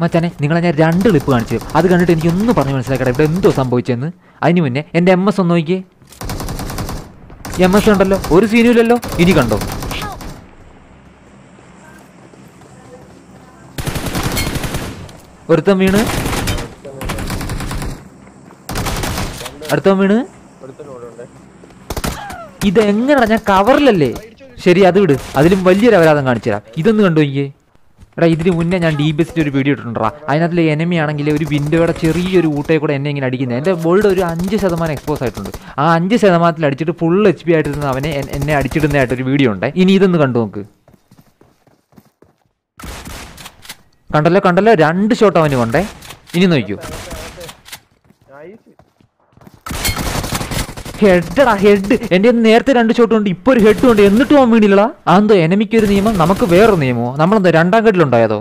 മച്ചാനെ നിങ്ങളെ ഞാൻ രണ്ട് ക്ലിപ്പ് കാണിച്ചു. അത് കണ്ടിട്ട് എനിക്കൊന്നും പറഞ്ഞ് മനസ്സിലാക്കട്ടെ ഇവിടെ എന്തോ സംഭവിച്ചെന്ന്. അതിന് മുന്നേ എന്റെ എം എസ് ഒന്ന് നോക്കിയേ. എം എസ് ഉണ്ടല്ലോ ഒരു സീനും ഇല്ലല്ലോ ഇനി കണ്ടോ? ഒരുത്തം വീണ്. അടുത്തം വീണ്. ഇത് ഞാൻ കവറിലല്ലേ ശരി അത് വിട്. അതിലും വലിയൊരു അപരാധം കാണിച്ചു തരാം ഇതൊന്ന് കണ്ടു നോക്കിയേ. എടാ ഇതിന് മുന്നേ ഞാൻ ഡി ബി എസിന്റെ ഒരു വീഡിയോ ഇട്ടിട്ടുണ്ടാ അതിനകത്തിൽ എനിമി ആണെങ്കിൽ ഒരു വിൻഡോയുടെ ചെറിയൊരു ഊട്ടയെ കൂടെ എന്നെ ഇങ്ങനെ അടിക്കുന്നത് എന്റെ ബോൾഡ് ഒരു അഞ്ച് ശതമാനം എക്സ്പോസ് ആയിട്ടുണ്ട്. ആ അഞ്ച് ശതമാനത്തിൽ അടിച്ചിട്ട് ഫുൾ എച്ച് പി ആയിട്ട് അവനെ എന്നെ അടിച്ചിടുന്നതായിട്ടൊരു വീഡിയോ ഉണ്ട്. ഇനി ഇതൊന്ന് കണ്ടു നോക്ക്. കണ്ടല്ലോ കണ്ടല്ലോ? രണ്ട് ഷോട്ട് അവന് കൊണ്ടേ. ഇനി നോക്കൂ ഹെഡടാ ഹെഡ് എന്റെ നേരത്തെ രണ്ട് ഷോട്ട് ഉണ്ട് ഇപ്പൊ ഒരു ഹെഡ് ഉണ്ട്. എന്നിട്ട് അവൻ വീണില്ലടാ. അതെന്തോ എനിക്കൊരു നിയമം നമുക്ക് വേറൊരു നിയമമോ? നമ്മളെന്തോ രണ്ടാം കെട്ടിലുണ്ടായതോ